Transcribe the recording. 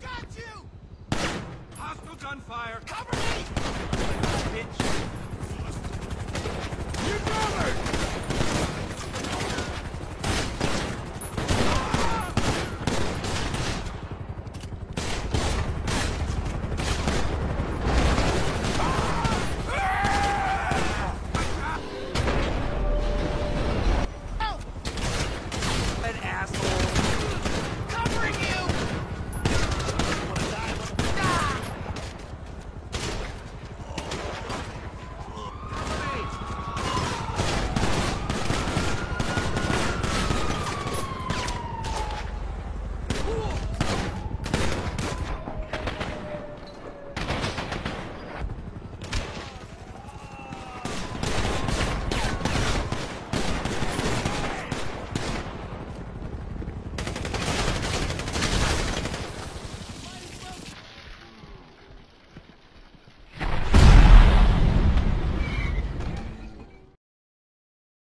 got you! Hostile gunfire! Cover me!